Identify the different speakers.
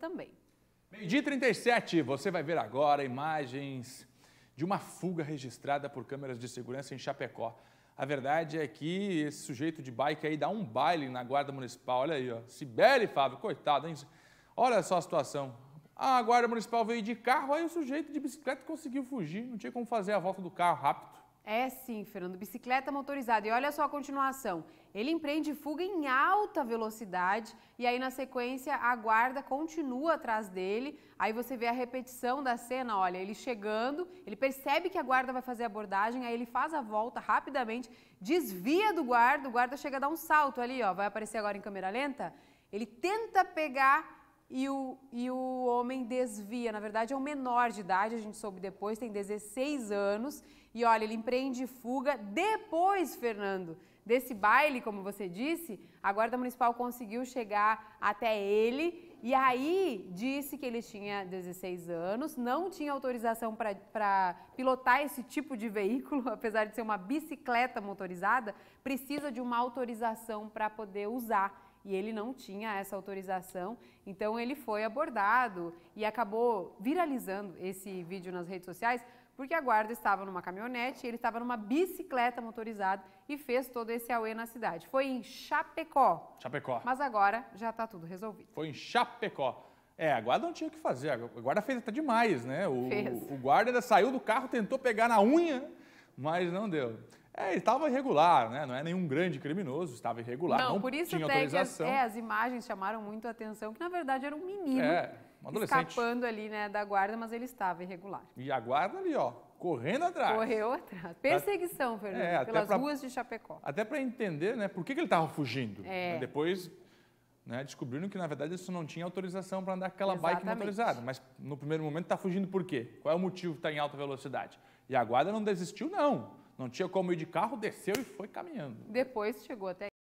Speaker 1: também.
Speaker 2: Meio-dia 37, você vai ver agora imagens de uma fuga registrada por câmeras de segurança em Chapecó. A verdade é que esse sujeito de bike aí dá um baile na guarda municipal. Olha aí, ó. Sibeli, Fábio, coitado, hein? Olha só a situação. A guarda municipal veio de carro, aí o sujeito de bicicleta conseguiu fugir. Não tinha como fazer a volta do carro rápido.
Speaker 1: É sim, Fernando. Bicicleta motorizada. E olha só a continuação. Ele empreende fuga em alta velocidade e aí na sequência a guarda continua atrás dele. Aí você vê a repetição da cena, olha, ele chegando, ele percebe que a guarda vai fazer a abordagem, aí ele faz a volta rapidamente, desvia do guarda, o guarda chega a dar um salto ali, ó, vai aparecer agora em câmera lenta. Ele tenta pegar e o, e o homem desvia. Na verdade, é um menor de idade, a gente soube depois, tem 16 anos. E olha, ele empreende fuga. Depois, Fernando, desse baile, como você disse, a Guarda Municipal conseguiu chegar até ele. E aí disse que ele tinha 16 anos, não tinha autorização para pilotar esse tipo de veículo, apesar de ser uma bicicleta motorizada, precisa de uma autorização para poder usar e ele não tinha essa autorização, então ele foi abordado e acabou viralizando esse vídeo nas redes sociais, porque a guarda estava numa caminhonete, ele estava numa bicicleta motorizada e fez todo esse auê na cidade. Foi em Chapecó.
Speaker 2: Chapecó.
Speaker 1: Mas agora já está tudo resolvido.
Speaker 2: Foi em Chapecó. É, a guarda não tinha o que fazer, a guarda fez até demais, né? O, o guarda ainda saiu do carro, tentou pegar na unha, mas não deu. É, ele estava irregular, né? Não é nenhum grande criminoso, estava irregular. Não,
Speaker 1: não por isso
Speaker 2: tinha
Speaker 1: até
Speaker 2: autorização.
Speaker 1: que as, é, as, imagens chamaram muito a atenção, que na verdade era um menino
Speaker 2: é, um adolescente.
Speaker 1: escapando ali né, da guarda, mas ele estava irregular.
Speaker 2: E a guarda ali, ó, correndo atrás.
Speaker 1: Correu atrás. Perseguição, Fernando, é, pelas pra, ruas de Chapecó.
Speaker 2: Até para entender, né, por que, que ele estava fugindo. É. Depois né, descobriram que, na verdade, isso não tinha autorização para andar aquela Exatamente. bike motorizada. Mas, no primeiro momento, está fugindo por quê? Qual é o motivo que está em alta velocidade? E a guarda não desistiu, não. Não tinha como ir de carro, desceu e foi caminhando.
Speaker 1: Depois chegou até